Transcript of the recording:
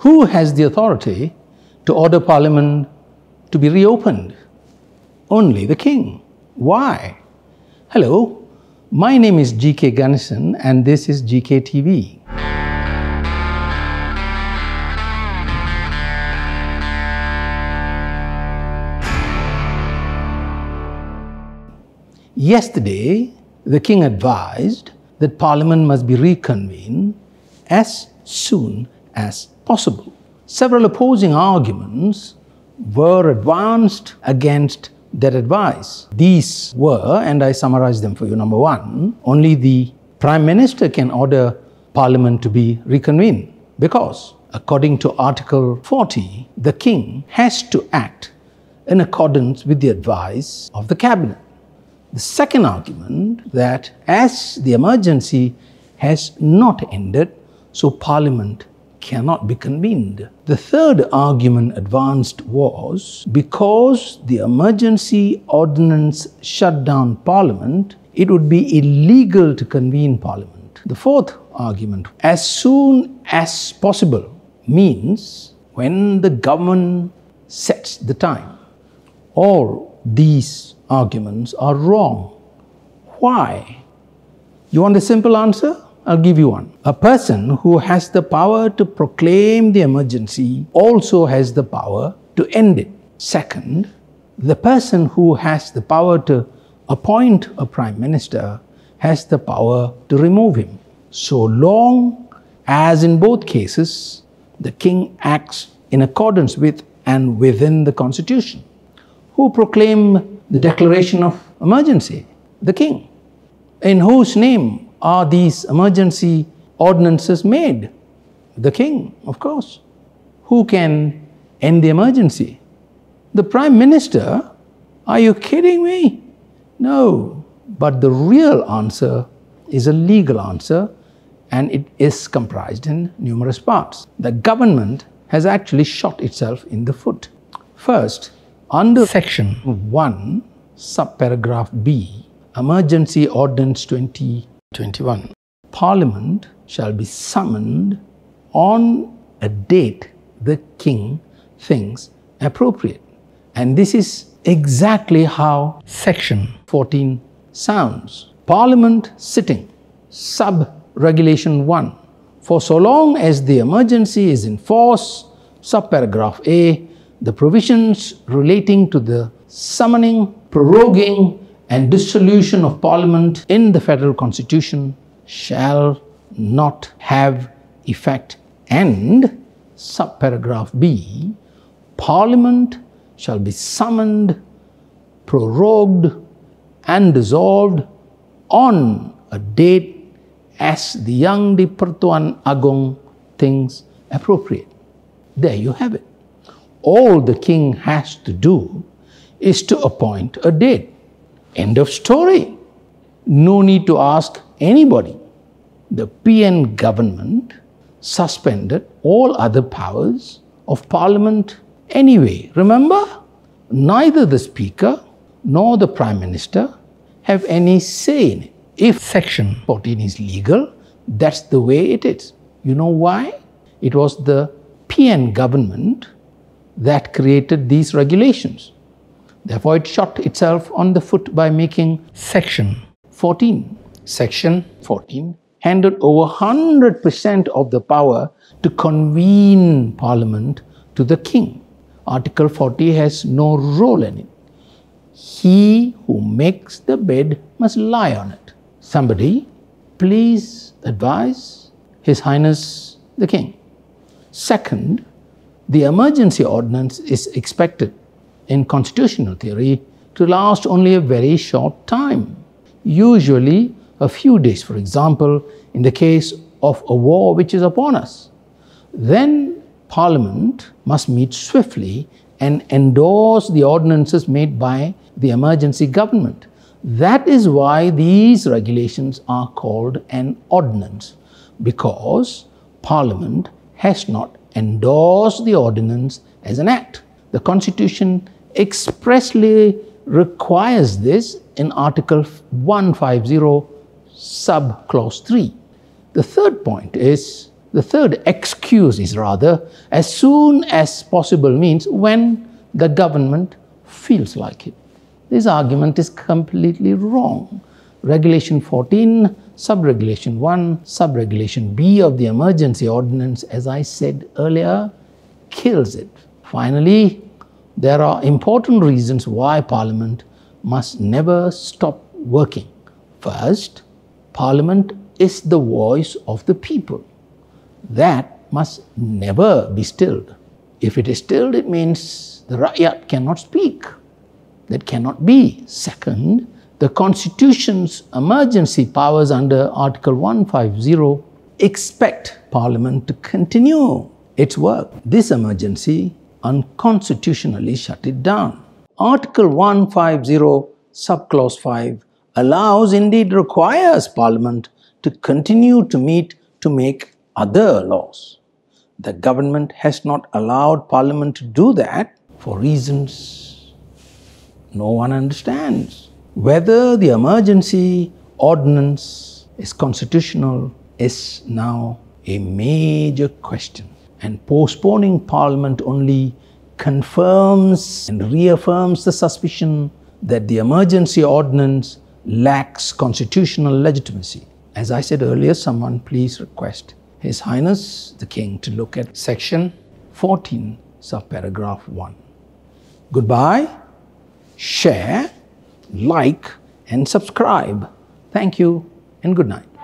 Who has the authority to order Parliament to be reopened? Only the King. Why? Hello, my name is GK Ganesan and this is GK TV. Yesterday, the king advised that parliament must be reconvened as soon as possible. Several opposing arguments were advanced against that advice. These were, and I summarize them for you. Number one, only the prime minister can order parliament to be reconvened because, according to Article 40, the king has to act in accordance with the advice of the cabinet. The second argument that as the emergency has not ended, so Parliament cannot be convened. The third argument advanced was because the emergency ordinance shut down Parliament, it would be illegal to convene Parliament. The fourth argument, as soon as possible, means when the government sets the time. All these arguments are wrong. Why? You want a simple answer? I'll give you one. A person who has the power to proclaim the emergency also has the power to end it. Second, the person who has the power to appoint a prime minister has the power to remove him. So long as in both cases the king acts in accordance with and within the constitution. Who proclaim the declaration of emergency, the king. In whose name are these emergency ordinances made? The king, of course. Who can end the emergency? The prime minister? Are you kidding me? No. But the real answer is a legal answer and it is comprised in numerous parts. The government has actually shot itself in the foot. First, under section 1, subparagraph B, Emergency Ordinance 2021, Parliament shall be summoned on a date the King thinks appropriate. And this is exactly how section 14 sounds. Parliament sitting, sub regulation 1. For so long as the emergency is in force, subparagraph A, the provisions relating to the summoning, proroguing, and dissolution of Parliament in the Federal Constitution shall not have effect. And, subparagraph B, Parliament shall be summoned, prorogued, and dissolved on a date as the Yang di Pertuan Agong thinks appropriate. There you have it all the king has to do is to appoint a date. End of story. No need to ask anybody. The PN government suspended all other powers of parliament anyway. Remember? Neither the speaker nor the prime minister have any say in it. If section 14 is legal, that's the way it is. You know why? It was the PN government that created these regulations. Therefore, it shot itself on the foot by making Section 14. Section 14 handed over 100% of the power to convene Parliament to the King. Article 40 has no role in it. He who makes the bed must lie on it. Somebody, please advise His Highness the King. Second, the emergency ordinance is expected in constitutional theory to last only a very short time, usually a few days, for example, in the case of a war which is upon us. Then Parliament must meet swiftly and endorse the ordinances made by the emergency government. That is why these regulations are called an ordinance, because Parliament has not endorsed the ordinance as an act. The Constitution expressly requires this in Article 150, sub clause 3. The third point is The third excuse is rather as soon as possible means when the government feels like it. This argument is completely wrong. Regulation 14, subregulation 1, subregulation B of the emergency ordinance, as I said earlier, kills it. Finally, there are important reasons why Parliament must never stop working. First, Parliament is the voice of the people. That must never be stilled. If it is stilled, it means the Rakyat cannot speak. That cannot be. Second, the Constitution's emergency powers under Article 150 expect Parliament to continue its work. This emergency unconstitutionally shut it down. Article 150, subclause 5, allows, indeed requires Parliament to continue to meet to make other laws. The government has not allowed Parliament to do that for reasons no one understands. Whether the emergency ordinance is constitutional is now a major question. And postponing Parliament only confirms and reaffirms the suspicion that the emergency ordinance lacks constitutional legitimacy. As I said earlier, someone please request His Highness the King to look at section 14, subparagraph 1. Goodbye, share, like, and subscribe. Thank you and good night.